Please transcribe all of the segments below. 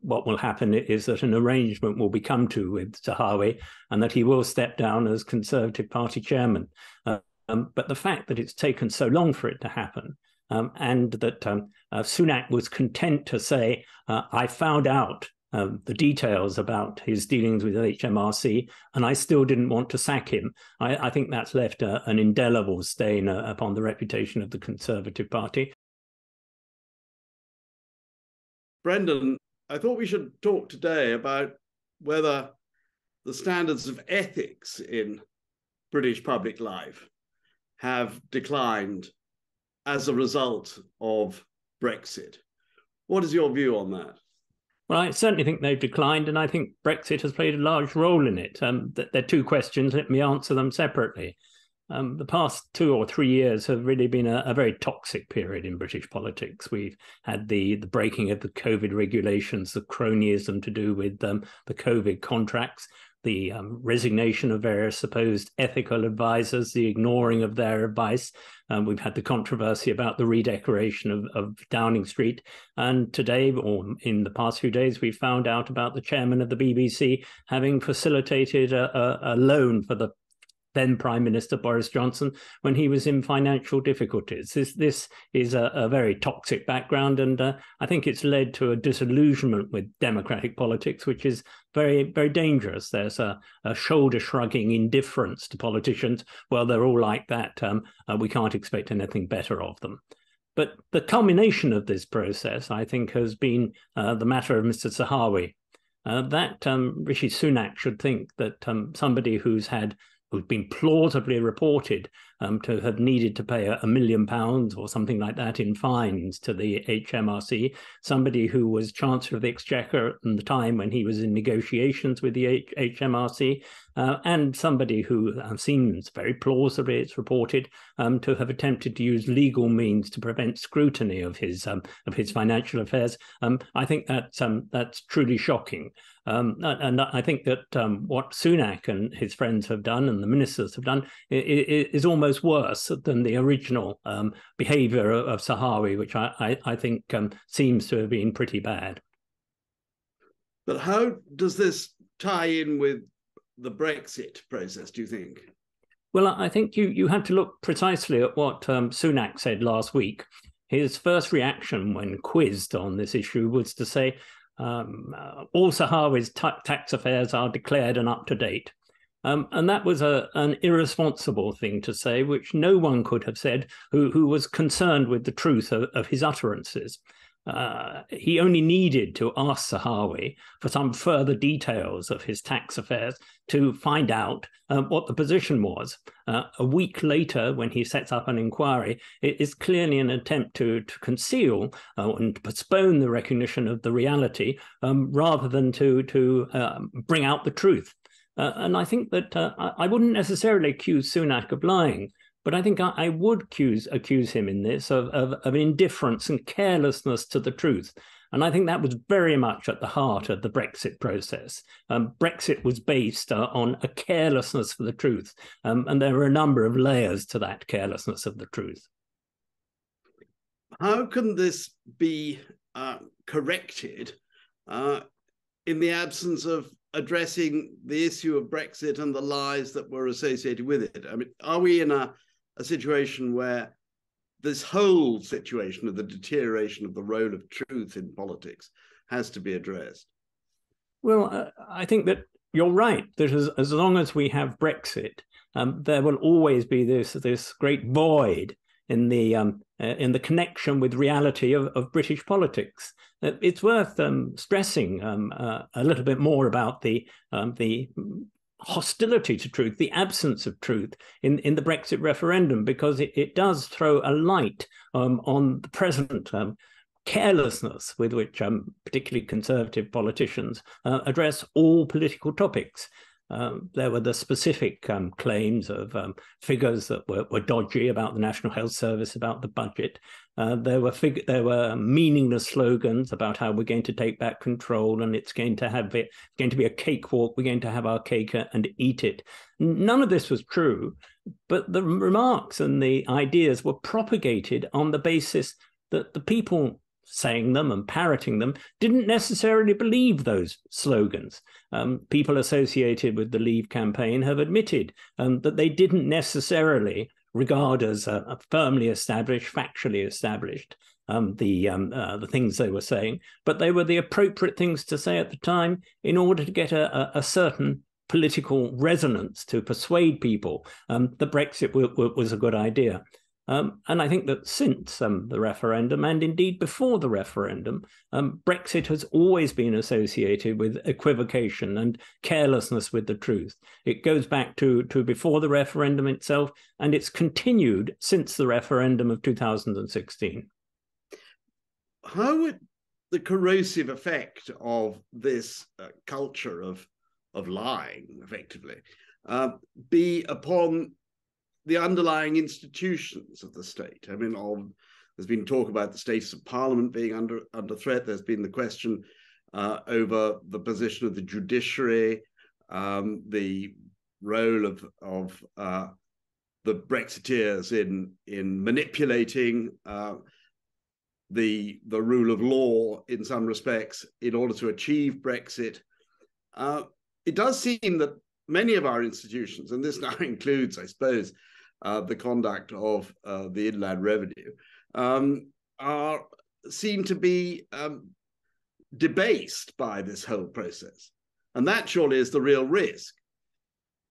what will happen is that an arrangement will be come to with Zahawi and that he will step down as Conservative Party chairman. Uh, um, but the fact that it's taken so long for it to happen um, and that um, uh, Sunak was content to say, uh, I found out um, the details about his dealings with HMRC, and I still didn't want to sack him. I, I think that's left a, an indelible stain uh, upon the reputation of the Conservative Party. Brendan, I thought we should talk today about whether the standards of ethics in British public life have declined as a result of Brexit. What is your view on that? Well, I certainly think they've declined, and I think Brexit has played a large role in it. Um, they're two questions. Let me answer them separately. Um, the past two or three years have really been a, a, very toxic period in British politics. We've had the the breaking of the COVID regulations, the cronyism to do with um, the COVID contracts, the um, resignation of various supposed ethical advisors, the ignoring of their advice. Um, we've had the controversy about the redecoration of, of, Downing Street. And today, or in the past few days, we found out about the chairman of the BBC having facilitated a, a, a loan for the then Prime Minister Boris Johnson when he was in financial difficulties. This this is a, a very toxic background, and uh, I think it's led to a disillusionment with democratic politics, which is very very dangerous. There's a, a shoulder shrugging indifference to politicians. Well, they're all like that. Um, uh, we can't expect anything better of them. But the culmination of this process, I think, has been uh, the matter of Mr. Zahawi. Uh, that um, Rishi Sunak should think that um, somebody who's had who'd been plausibly reported um, to have needed to pay a, a, million pounds or something like that in fines to the HMRC, somebody who was Chancellor of the Exchequer at the time when he was in negotiations with the H- HMRC, uh, and somebody who seems very plausibly, it's reported, um, to have attempted to use legal means to prevent scrutiny of his um, of his financial affairs. Um, I think that's um, that's truly shocking. Um, and I think that um, what Sunak and his friends have done and the ministers have done is, almost worse than the original um, behavior of, Zahawi, which I, I, I think um, seems to have been pretty bad. But how does this tie in with the Brexit process, do you think? Well, I think you, you have to look precisely at what um, Sunak said last week. His first reaction when quizzed on this issue was to say, um, uh, all Zahawi's tax affairs are declared and up to date. Um, and that was a, an irresponsible thing to say, which no one could have said who, who was concerned with the truth of, of his utterances. Uh, he only needed to ask Zahawi for some further details of his tax affairs to find out uh, what the position was. Uh, a week later, when he sets up an inquiry, it is clearly an attempt to, to conceal uh, and postpone the recognition of the reality um, rather than to, to um, bring out the truth. Uh, and I think that uh, I, I wouldn't necessarily accuse Sunak of lying. But I think I, I would accuse, accuse him in this of, of, of indifference and carelessness to the truth. And I think that was very much at the heart of the Brexit process. Um, Brexit was based uh, on a carelessness for the truth. Um, and there were a number of layers to that carelessness of the truth. How can this be uh, corrected uh, in the absence of addressing the issue of Brexit and the lies that were associated with it? I mean, are we in a a situation where this whole situation of the deterioration of the role of truth in politics has to be addressed. Well, uh, I think that you're right. That as, as long as we have Brexit, um, there will always be this this great void in the um, uh, in the connection with reality of, of British politics. Uh, it's worth um, stressing um, uh, a little bit more about the um, the hostility to truth, the absence of truth in, in the Brexit referendum, because it, it does throw a light um, on the present um, carelessness with which um, particularly conservative politicians uh, address all political topics. Um, there were the specific um, claims of um, figures that were, were, dodgy about the National Health Service, about the budget. Uh, there were fig- there were meaningless slogans about how we're going to take back control and it's going to have it going to be a cakewalk. We're going to have our cake and eat it. None of this was true, but the remarks and the ideas were propagated on the basis that the people saying them and parroting them didn't necessarily believe those slogans. Um, people associated with the Leave campaign have admitted um, that they didn't necessarily regard as a, a firmly established, factually established, um, the um, uh, the things they were saying, but they were the appropriate things to say at the time in order to get a, a, certain political resonance to persuade people um, that Brexit w- w- was a good idea. Um, and I think that since um, the referendum, and indeed before the referendum, um, Brexit has always been associated with equivocation and carelessness with the truth. It goes back to, to before the referendum itself, and it's continued since the referendum of 2016. How would the corrosive effect of this uh, culture of, of lying, effectively, uh, be upon the underlying institutions of the state. I mean, of, there's been talk about the status of parliament being under under threat. There's been the question uh, over the position of the judiciary, um, the role of of uh, the Brexiteers in in manipulating uh, the the rule of law in some respects in order to achieve Brexit. Uh, it does seem that many of our institutions, and this now includes, I suppose, uh, the conduct of uh, the Inland Revenue, um, are seen to be um, debased by this whole process. And that surely is the real risk.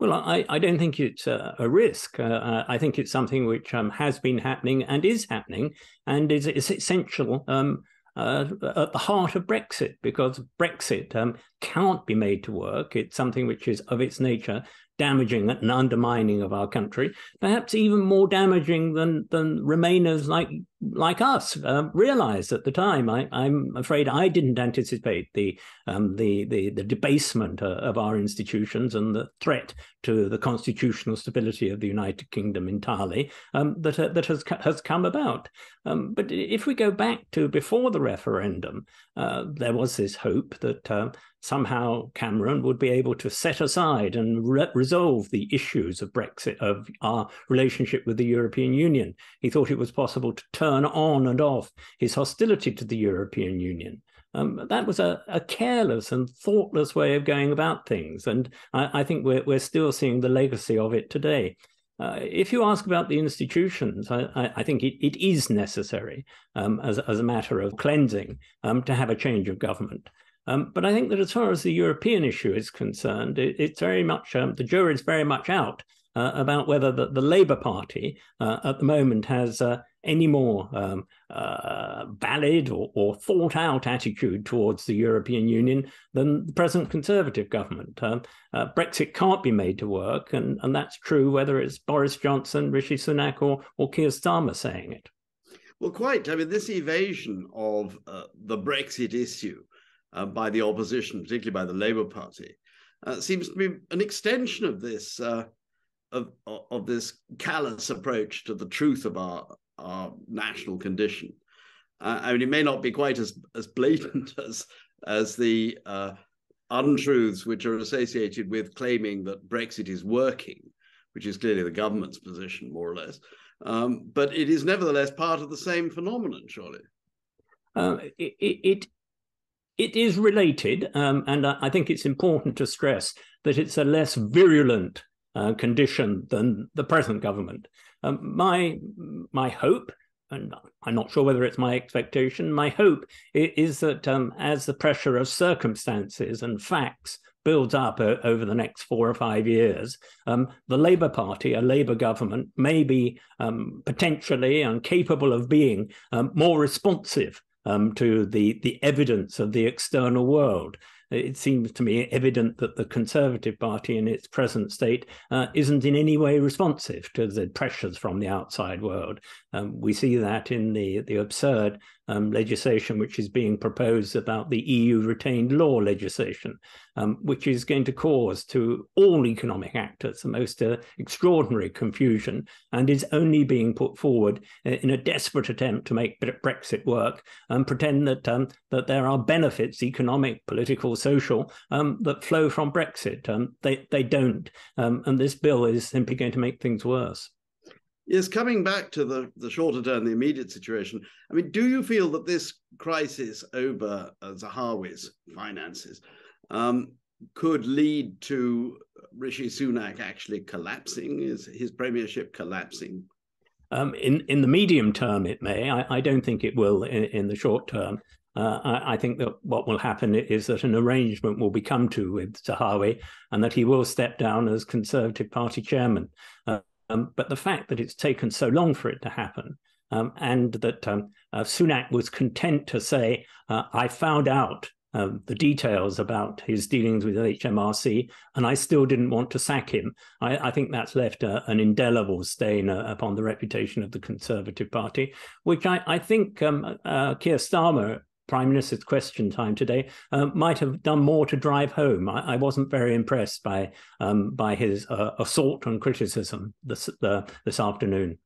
Well, I, I don't think it's a, a risk. Uh I think it's something which um, has been happening and is happening and is, is essential um, uh, at the heart of Brexit because Brexit um, can't be made to work. It's something which is of its nature damaging and undermining of our country, perhaps even more damaging than than Remainers like like us uh, realized at the time. I, am afraid I didn't anticipate the um, the, the, the debasement uh, of our institutions and the threat to the constitutional stability of the United Kingdom entirely um, that uh, that has has come about. Um, but if we go back to before the referendum, uh, there was this hope that uh, somehow Cameron would be able to set aside and re- resolve the issues of Brexit, of our relationship with the European Union. He thought it was possible to turn on and off his hostility to the European Union. Um, that was a, a, careless and thoughtless way of going about things, and I, I think we're we're still seeing the legacy of it today. Uh, if you ask about the institutions, I, I think it, it is necessary um, as, as a matter of cleansing um, to have a change of government. Um, but I think that as far as the European issue is concerned, it, it's very much um, the jury is very much out uh, about whether the, the Labour Party uh, at the moment has uh, any more um, uh, valid or, or, thought out attitude towards the European Union than the present Conservative government. Um, uh, Brexit can't be made to work, and, and that's true whether it's Boris Johnson, Rishi Sunak, or, or Keir Starmer saying it. Well, quite. I mean, this evasion of uh, the Brexit issue by the opposition, particularly by the Labour Party, seems to be an extension of this of of this callous approach to the truth of our our national condition. Uh, I mean, it may not be quite as as blatant as as the uh, untruths which are associated with claiming that Brexit is working, which is clearly the government's position, more or less. Um, but it is nevertheless part of the same phenomenon, surely. Uh, it, it, it is related, um, and I think it's important to stress that it's a less virulent uh, condition than the present government. Um, my my hope, and I'm not sure whether it's my expectation, my hope is that um, as the pressure of circumstances and facts builds up uh, over the next four or five years, um, the Labour Party, a Labour government, may be um, potentially and capable of being um, more responsive um, to the the evidence of the external world. It seems to me evident that the Conservative Party, in its present state, uh, isn't in any way responsive to the pressures from the outside world. Um, we see that in the the absurd um, legislation which is being proposed about the EU retained law legislation, um, which is going to cause to all economic actors the most uh, extraordinary confusion and is only being put forward in a desperate attempt to make Brexit work and pretend that um, that there are benefits, economic, political, social, um, that flow from Brexit. Um, they they don't, um, and this bill is simply going to make things worse. Yes, coming back to the, the shorter term, the immediate situation, I mean, do you feel that this crisis over uh, Zahawi's finances um, could lead to Rishi Sunak actually collapsing, is his premiership collapsing? Um, in in the medium term, it may. I, I don't think it will in, in the short term. Uh, I, I, think that what will happen is that an arrangement will be come to with Zahawi, and that he will step down as Conservative Party chairman. Uh, um, but the fact that it's taken so long for it to happen, um, and that um, uh, Sunak was content to say, uh, I found out um, the details about his dealings with HMRC, and I still didn't want to sack him. I, I think that's left a, an indelible stain uh, upon the reputation of the Conservative Party, which I, I think um, uh, Keir Starmer Prime Minister's question time today, uh, might have done more to drive home. I, I wasn't very impressed by um, by his uh, assault on criticism this uh, this afternoon.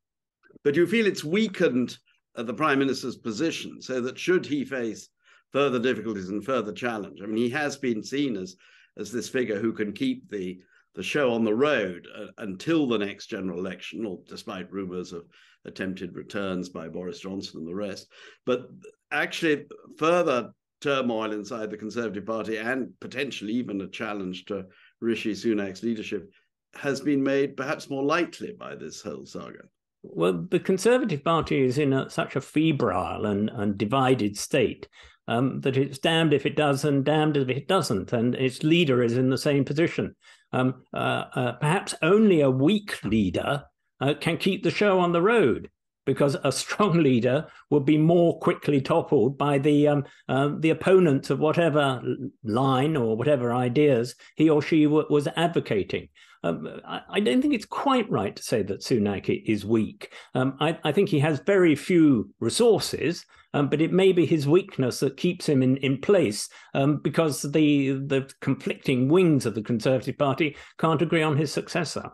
But you feel it's weakened the Prime Minister's position, so that should he face further difficulties and further challenge, I mean, he has been seen as as this figure who can keep the the show on the road uh, until the next general election, or despite rumours of attempted returns by Boris Johnson and the rest. But actually, further turmoil inside the Conservative Party and potentially even a challenge to Rishi Sunak's leadership has been made perhaps more likely by this whole saga. Well, the Conservative Party is in a, such a febrile and, and divided state um, that it's damned if it does and damned if it doesn't, and its leader is in the same position. Um, uh, uh, perhaps only a weak leader uh, can keep the show on the road because a strong leader would be more quickly toppled by the um, uh, the opponents of whatever line or whatever ideas he or she w- was advocating. Um, I, I, don't think it's quite right to say that Sunak is weak. Um, I, I, think he has very few resources, um, but it may be his weakness that keeps him in, in place um, because the the conflicting wings of the Conservative Party can't agree on his successor.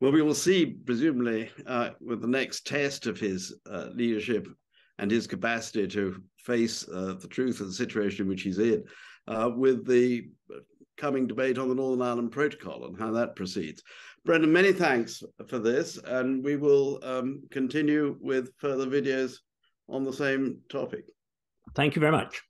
Well, we will see, presumably, uh, with the next test of his uh, leadership and his capacity to face uh, the truth of the situation in which he's in, uh, with the coming debate on the Northern Ireland Protocol and how that proceeds. Brendan, many thanks for this, and we will um, continue with further videos on the same topic. Thank you very much.